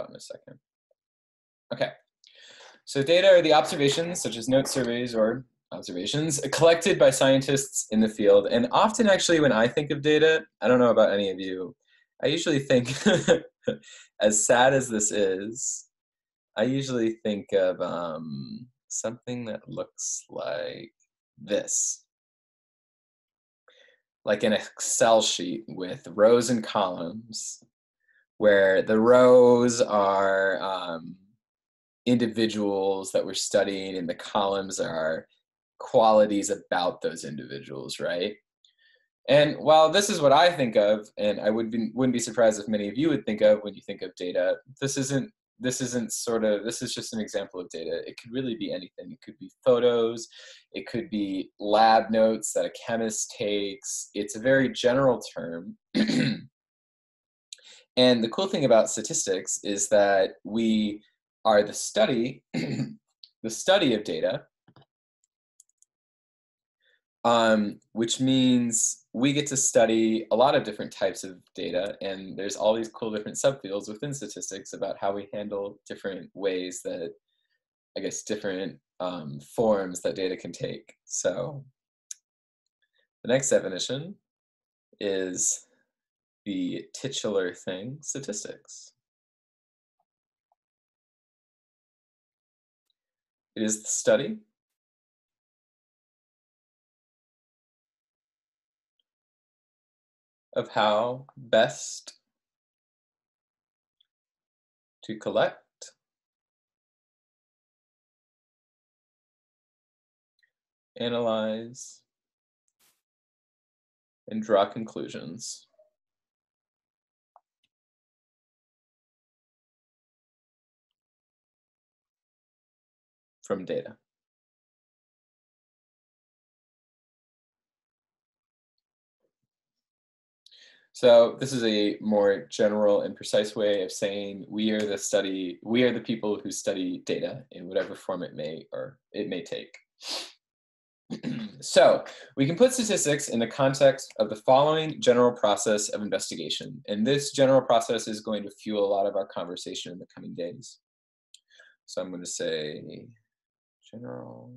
about in a second. Okay, so data are the observations, such as note surveys or observations, collected by scientists in the field. And often, actually, when I think of data, I don't know about any of you, I usually think, as sad as this is, I usually think of um, something that looks like this like an Excel sheet with rows and columns, where the rows are um, individuals that we're studying, and the columns are qualities about those individuals, right? And while this is what I think of, and I would be, wouldn't be surprised if many of you would think of when you think of data, this isn't this isn't sort of this is just an example of data. It could really be anything. It could be photos. It could be lab notes that a chemist takes. It's a very general term and the cool thing about statistics is that we are the study the study of data um, which means we get to study a lot of different types of data. And there's all these cool different subfields within statistics about how we handle different ways that i guess different um, forms that data can take. So the next definition is the titular thing statistics. It is the study. Of how best to collect analyze, and draw conclusions from data. So this is a more general and precise way of saying we are the study, we are the people who study data in whatever form it may or it may take. so we can put statistics in the context of the following general process of investigation. And this general process is going to fuel a lot of our conversation in the coming days. So I'm going to say general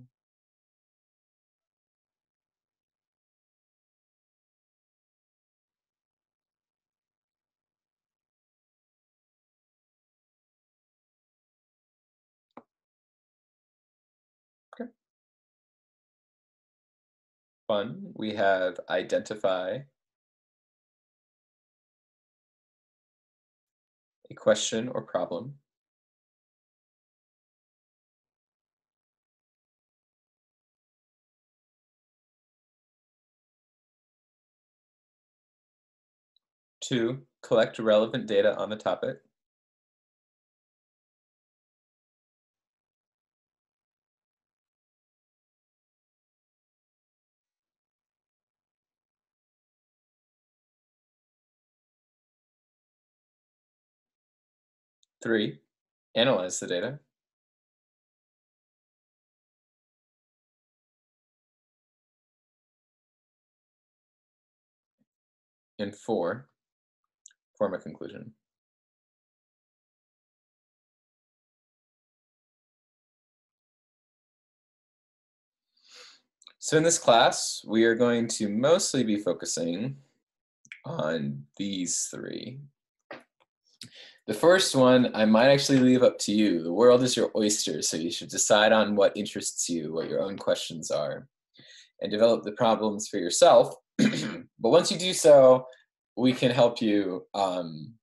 fun. We have identify a question or problem. Two, collect relevant data on the topic. Three, analyze the data. And four, form a conclusion. So in this class, we are going to mostly be focusing on these three. The first one I might actually leave up to you. The world is your oyster, so you should decide on what interests you, what your own questions are, and develop the problems for yourself. but once you do so, we can help you um,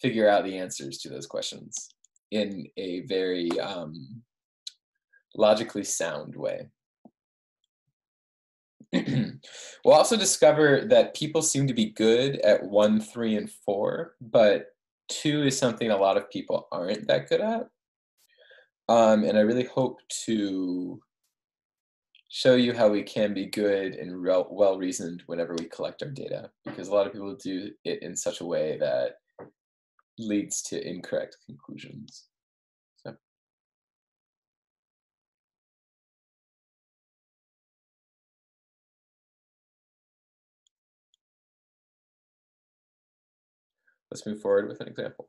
figure out the answers to those questions in a very um, logically sound way. we'll also discover that people seem to be good at one, three, and four, but two is something a lot of people aren't that good at. Um, and I really hope to show you how we can be good and well reasoned whenever we collect our data, because a lot of people do it in such a way that leads to incorrect conclusions. So. Let's move forward with an example.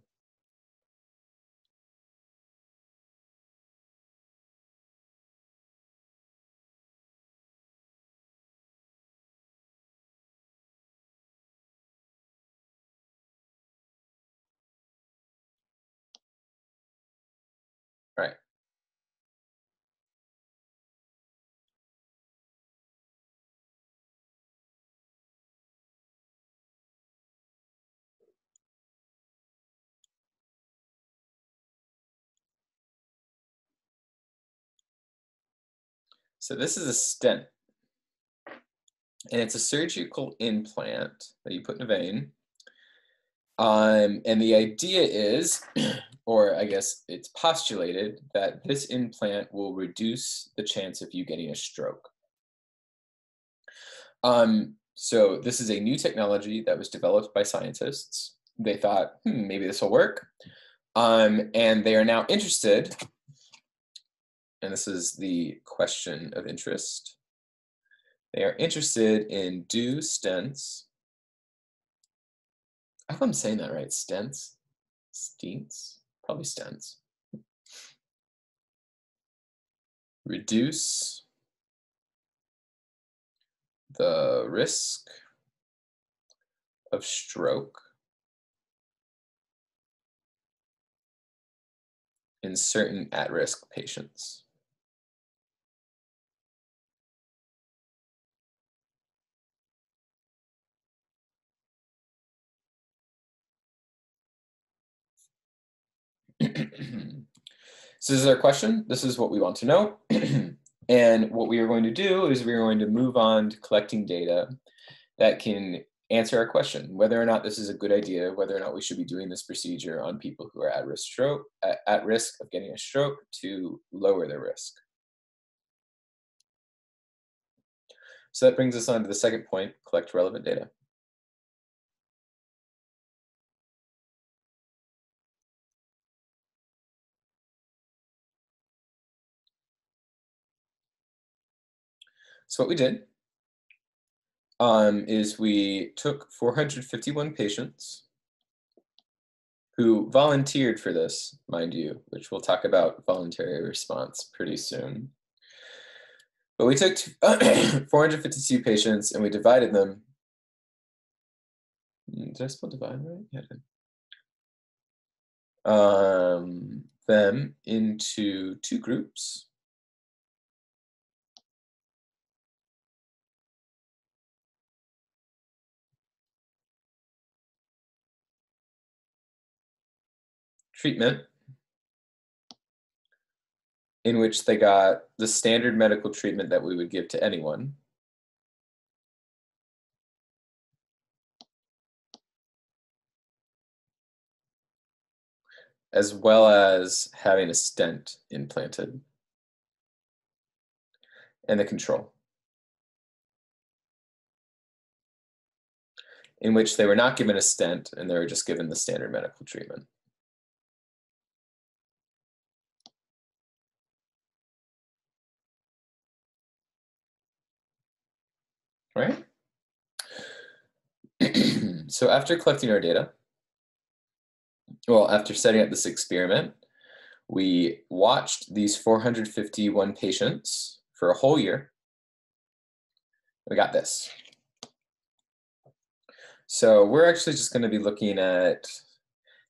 So this is a stent. And it's a surgical implant that you put in a vein. Um, and the idea is, or I guess it's postulated, that this implant will reduce the chance of you getting a stroke. Um, so this is a new technology that was developed by scientists. They thought, hmm, maybe this will work. Um, and they are now interested and this is the question of interest. They are interested in do stents. I hope I'm saying that right. Stents? Stents? Probably stents. Reduce the risk of stroke in certain at-risk patients. So this is our question. This is what we want to know. and what we are going to do is we are going to move on to collecting data that can answer our question, whether or not this is a good idea, whether or not we should be doing this procedure on people who are at risk stroke, at, risk of getting a stroke to lower their risk. So that brings us on to the second point, collect relevant data. So what we did um, is we took 451 patients who volunteered for this, mind you, which we'll talk about voluntary response pretty soon. But we took 452 patients and we divided them. Hmm, did I spell divide right? Yeah, Um, them into two groups. Treatment in which they got the standard medical treatment that we would give to anyone. as well as having a stent implanted and the control. in which they were not given a stent and they were just given the standard medical treatment. Right? so after collecting our data, well, after setting up this experiment, we watched these 451 patients for a whole year. We got this. So we're actually just going to be looking at,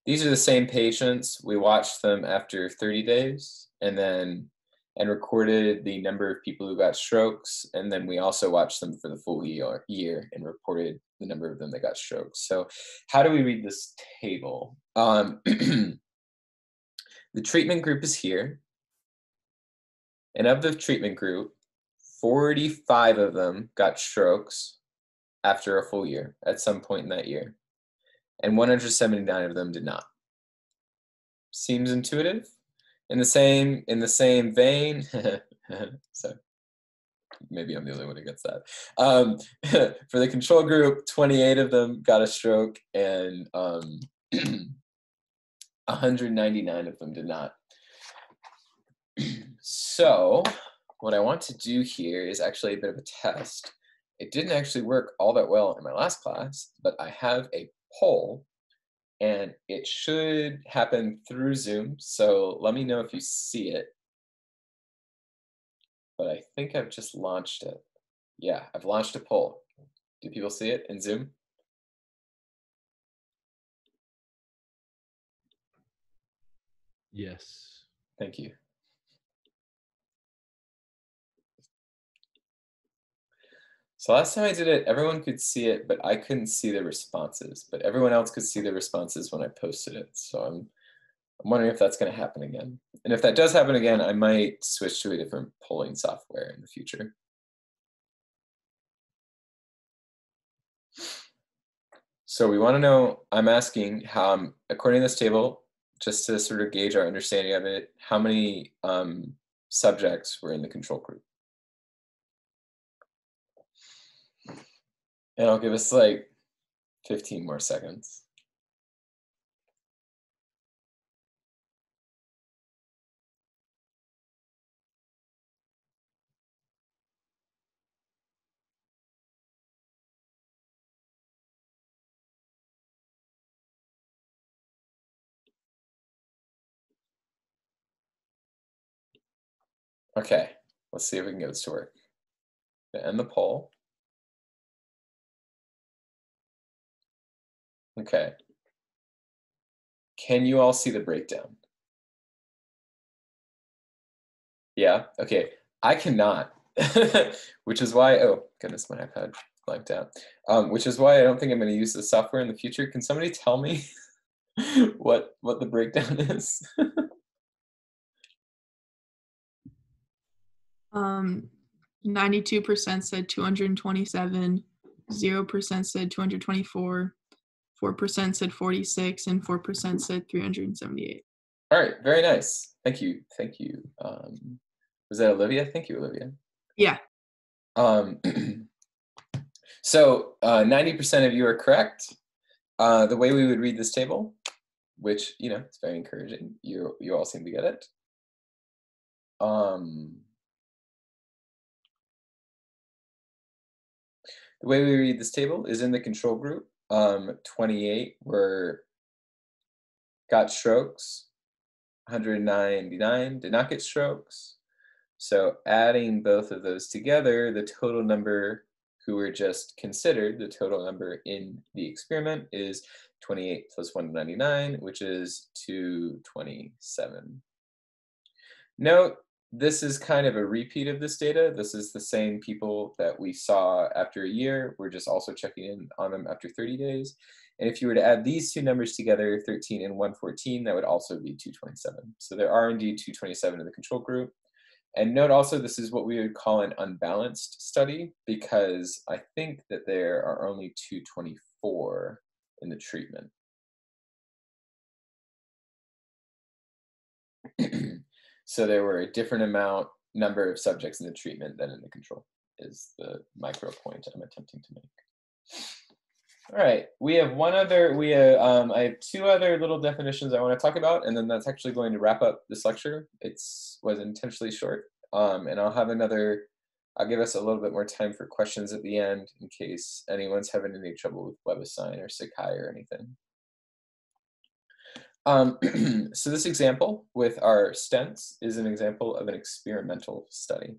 these are the same patients. We watched them after 30 days, and then and recorded the number of people who got strokes. And then we also watched them for the full year, year and reported the number of them that got strokes. So how do we read this table? Um, the treatment group is here. And of the treatment group, 45 of them got strokes after a full year at some point in that year. And 179 of them did not. Seems intuitive? In the same in the same vein so maybe i'm the only one who gets that. Um, for the control group 28 of them got a stroke and um, 199 of them did not. So what i want to do here is actually a bit of a test. It didn't actually work all that well in my last class but i have a poll and it should happen through Zoom. So let me know if you see it. But I think I've just launched it. Yeah, I've launched a poll. Do people see it in Zoom? Yes. Thank you. So last time I did it, everyone could see it, but I couldn't see the responses. But everyone else could see the responses when I posted it. So I'm, I'm wondering if that's going to happen again. And if that does happen again, I might switch to a different polling software in the future. So we want to know, I'm asking how, um, according to this table, just to sort of gauge our understanding of it, how many um, subjects were in the control group? And I'll give us like 15 more seconds. Okay, let's see if we can get this to work. End the poll. Okay. Can you all see the breakdown? Yeah, okay. I cannot, which is why, oh goodness, my iPad blanked out. Um, which is why I don't think I'm gonna use the software in the future. Can somebody tell me what, what the breakdown is? Um, 92% said 227, 0% said 224, 4% said 46, and 4% said 378. All right, very nice. Thank you. Thank you. Um, was that Olivia? Thank you, Olivia. Yeah. Um, so uh, 90% of you are correct. Uh, the way we would read this table, which, you know, it's very encouraging. You, you all seem to get it. Um, The way we read this table is in the control group. Um, 28 were got strokes, 199 did not get strokes. So adding both of those together, the total number who were just considered, the total number in the experiment is 28 plus 199, which is 227. Note this is kind of a repeat of this data. This is the same people that we saw after a year. We're just also checking in on them after 30 days. And if you were to add these two numbers together, 13 and 114, that would also be 227. So there are indeed 227 in the control group. And note also, this is what we would call an unbalanced study because I think that there are only 224 in the treatment. So there were a different amount, number of subjects in the treatment than in the control is the micro point I'm attempting to make. All right, we have one other, we have, um, I have two other little definitions I want to talk about, and then that's actually going to wrap up this lecture. It's was intentionally short, um, and I'll have another, I'll give us a little bit more time for questions at the end in case anyone's having any trouble with WebAssign or Sakai or anything. Um, so this example with our stents is an example of an experimental study.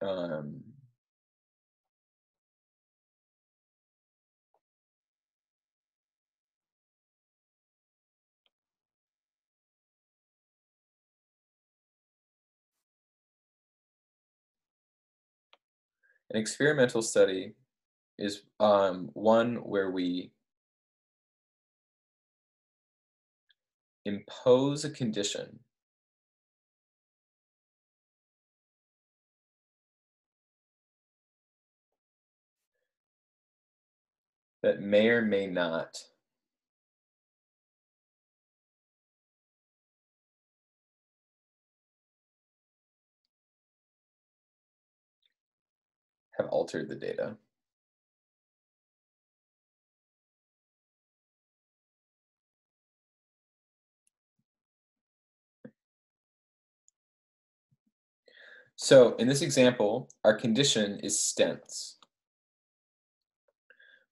Um, an experimental study is um, one where we impose a condition that may or may not have altered the data. So in this example, our condition is stents.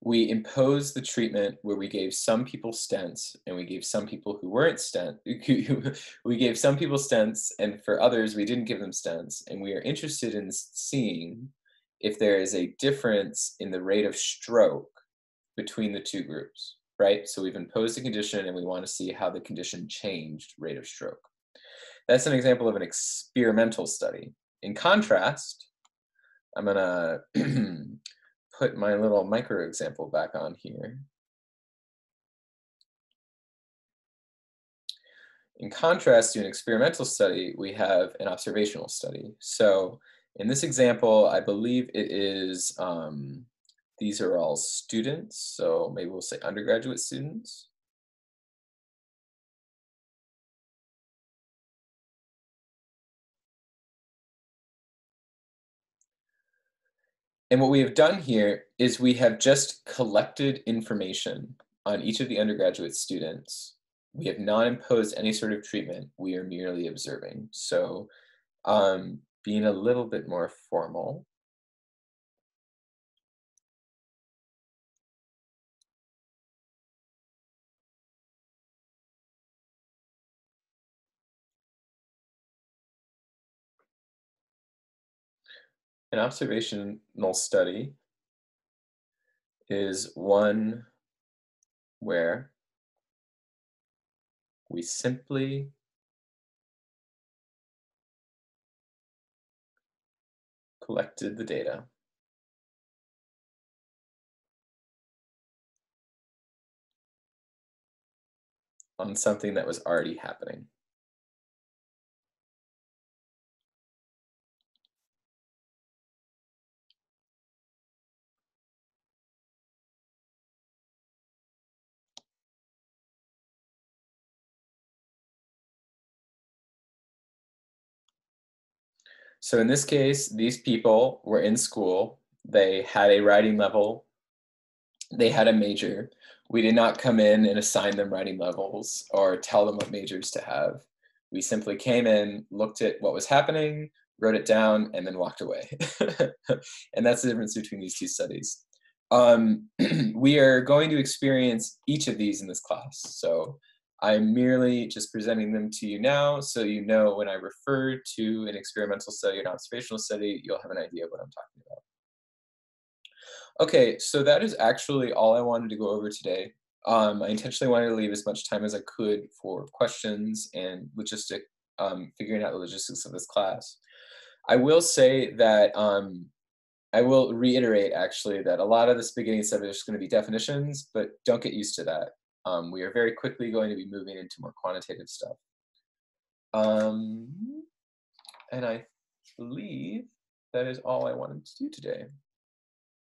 We imposed the treatment where we gave some people stents and we gave some people who weren't stent, we gave some people stents and for others we didn't give them stents. And we are interested in seeing if there is a difference in the rate of stroke between the two groups, right? So we've imposed a condition and we want to see how the condition changed rate of stroke. That's an example of an experimental study. In contrast, I'm gonna put my little micro example back on here. In contrast to an experimental study, we have an observational study. So in this example, I believe it is, um, these are all students, so maybe we'll say undergraduate students. And what we have done here is we have just collected information on each of the undergraduate students. We have not imposed any sort of treatment. We are merely observing. So um, being a little bit more formal, an observational study is one where we simply collected the data. on something that was already happening. So in this case, these people were in school. They had a writing level. They had a major. We did not come in and assign them writing levels or tell them what majors to have. We simply came in, looked at what was happening, wrote it down, and then walked away. and that's the difference between these two studies. Um, we are going to experience each of these in this class. So I'm merely just presenting them to you now so you know when I refer to an experimental study, an observational study, you'll have an idea of what I'm talking about. Okay, so that is actually all I wanted to go over today. Um, I intentionally wanted to leave as much time as I could for questions and logistic, um, figuring out the logistics of this class. I will say that um, I will reiterate actually that a lot of this beginning stuff is just going to be definitions, but don't get used to that. Um, we are very quickly going to be moving into more quantitative stuff. Um, and I believe that is all I wanted to do today.